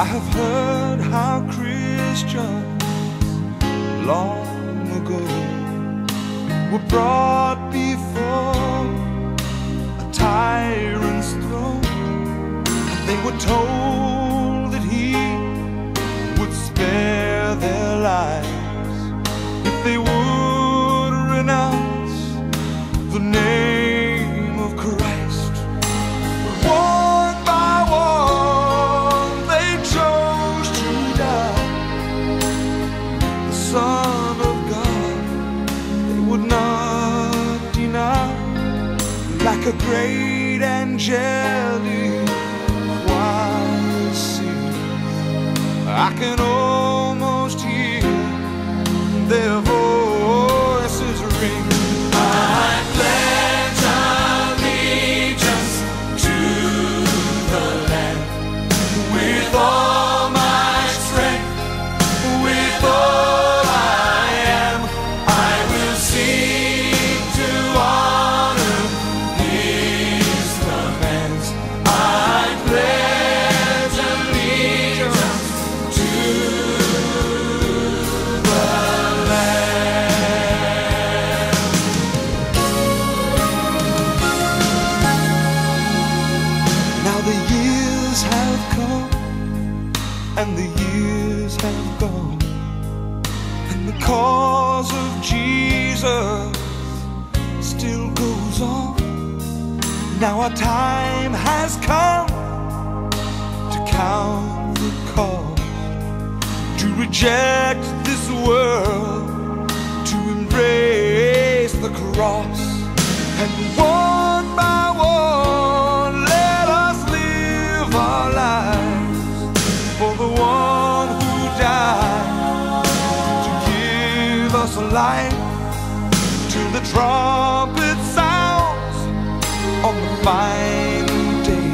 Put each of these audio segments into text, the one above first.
I have heard how Christians long ago were brought before a tyrant's throne. They were told a great angelic choir sings. I can have gone, and the cause of Jesus still goes on. Now our time has come to count the cost, to reject this world, to embrace the cross, and one life till the trumpet sounds on the final day.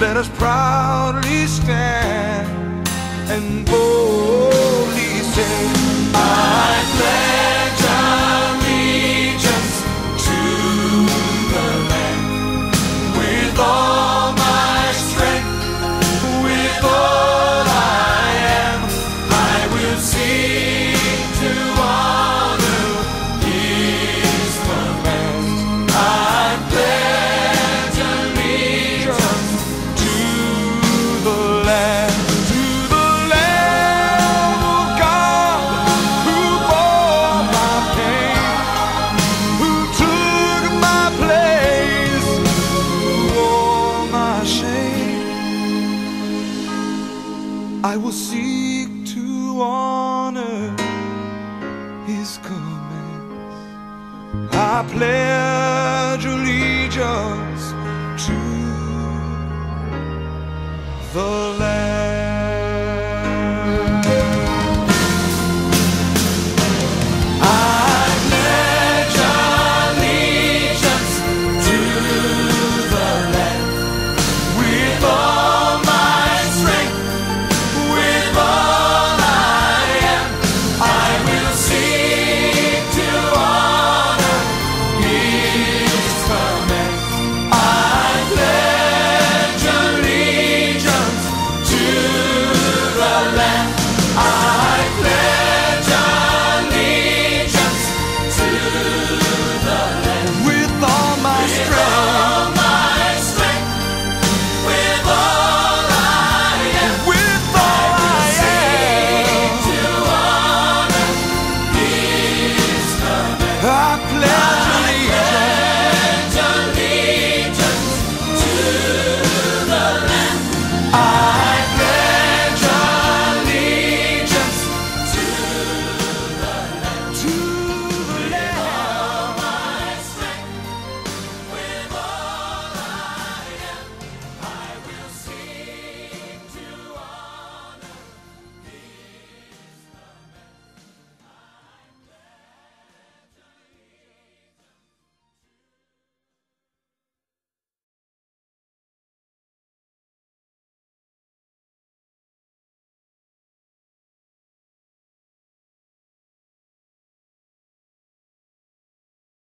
Let us proudly stand and boldly say, I pledge I will seek to honor His commands. I pledge allegiance to the